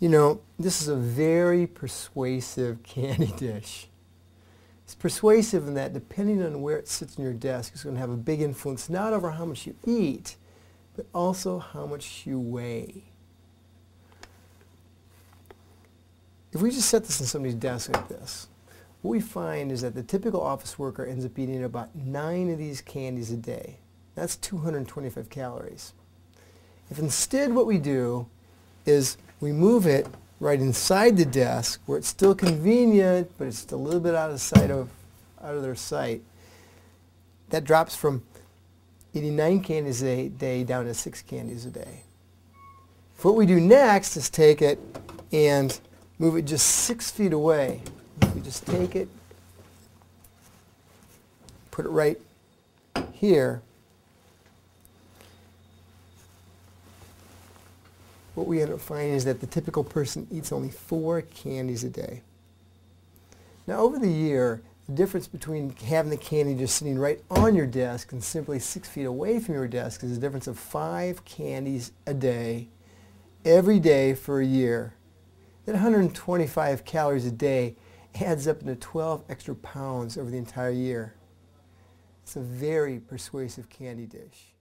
You know, this is a very persuasive candy dish. It's persuasive in that depending on where it sits on your desk, it's going to have a big influence not over how much you eat, but also how much you weigh. If we just set this on somebody's desk like this, what we find is that the typical office worker ends up eating about nine of these candies a day. That's 225 calories. If instead what we do is we move it right inside the desk where it's still convenient, but it's a little bit out of sight of, out of their sight, that drops from 89 candies a day down to six candies a day. what we do next is take it and move it just six feet away. We just take it, put it right here. What we end up finding is that the typical person eats only four candies a day. Now over the year, the difference between having the candy just sitting right on your desk and simply six feet away from your desk is a difference of five candies a day, every day for a year. That 125 calories a day adds up into 12 extra pounds over the entire year. It's a very persuasive candy dish.